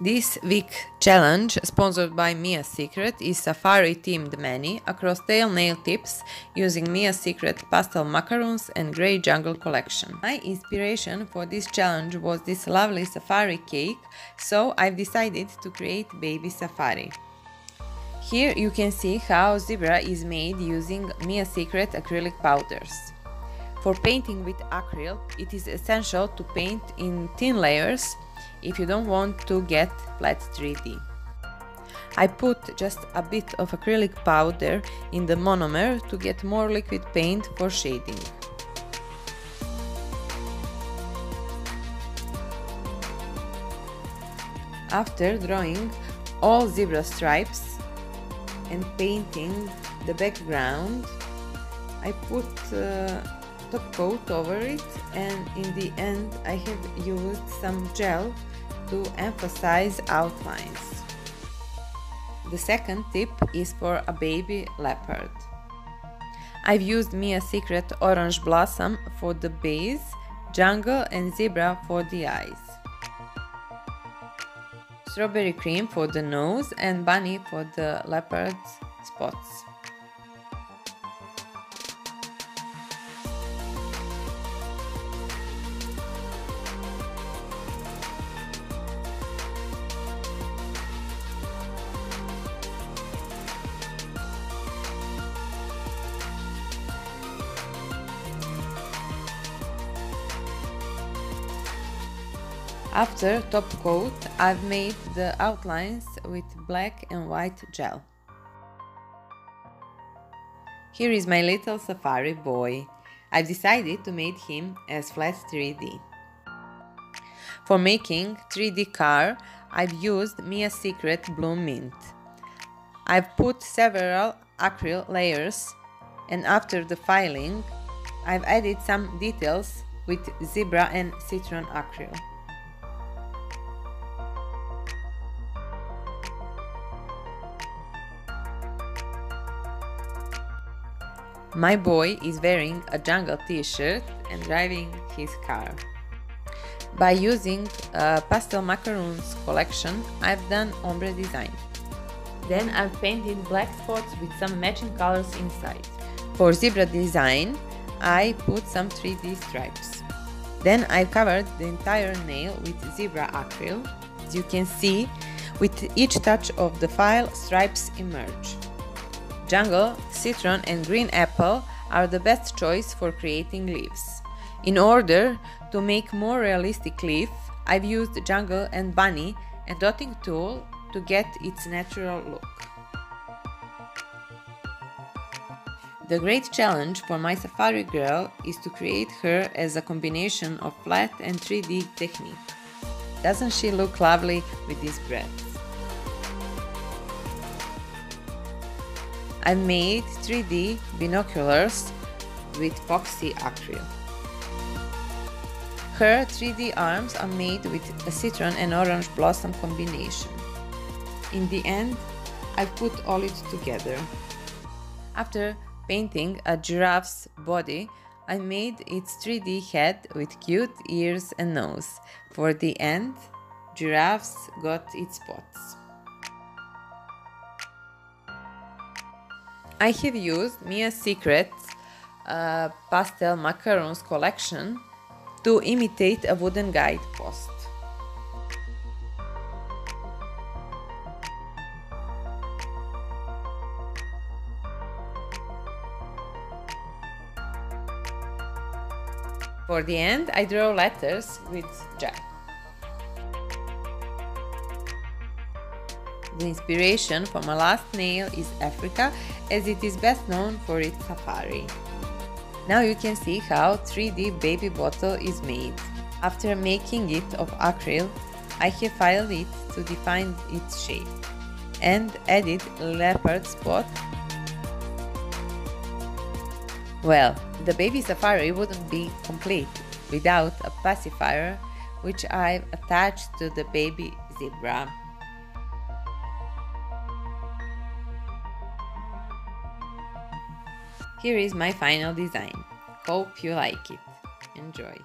This week challenge, sponsored by Mia Secret, is safari themed mani across tail nail tips using Mia Secret pastel macaroons and grey jungle collection. My inspiration for this challenge was this lovely safari cake, so I've decided to create baby safari. Here you can see how zebra is made using Mia Secret acrylic powders. For painting with acrylic, it is essential to paint in thin layers if you don't want to get flat 3D. I put just a bit of acrylic powder in the monomer to get more liquid paint for shading. After drawing all zebra stripes and painting the background, I put uh, top coat over it and in the end I have used some gel to emphasize outlines. The second tip is for a baby leopard. I've used Mia Secret Orange Blossom for the base, Jungle and Zebra for the eyes. Strawberry cream for the nose and bunny for the leopard spots. After top coat, I've made the outlines with black and white gel. Here is my little safari boy. I've decided to make him as flat 3D. For making 3D car, I've used Mia Secret Blue Mint. I've put several acrylic layers and after the filing, I've added some details with zebra and citron acrylic. My boy is wearing a jungle t-shirt and driving his car. By using a pastel macaroons collection, I've done ombre design. Then I've painted black spots with some matching colors inside. For zebra design, I put some 3D stripes. Then I covered the entire nail with zebra acrylic. As you can see, with each touch of the file, stripes emerge. Jungle, citron and green apple are the best choice for creating leaves. In order to make more realistic leaf, I've used jungle and bunny and dotting tool to get its natural look. The great challenge for my safari girl is to create her as a combination of flat and 3D technique. Doesn't she look lovely with this breath? I made 3D binoculars with epoxy acrylic. Her 3D arms are made with a citron and orange blossom combination. In the end, I put all it together. After painting a giraffe's body, I made its 3D head with cute ears and nose. For the end, giraffes got its spots. I have used Mia Secret uh, pastel macarons collection to imitate a wooden guide post. For the end, I draw letters with gel. The inspiration for my last nail is Africa as it is best known for its safari. Now you can see how 3D baby bottle is made. After making it of acrylic, I have filed it to define its shape and added leopard spot. Well, the baby safari wouldn't be complete without a pacifier which I've attached to the baby zebra. Here is my final design. Hope you like it. Enjoy.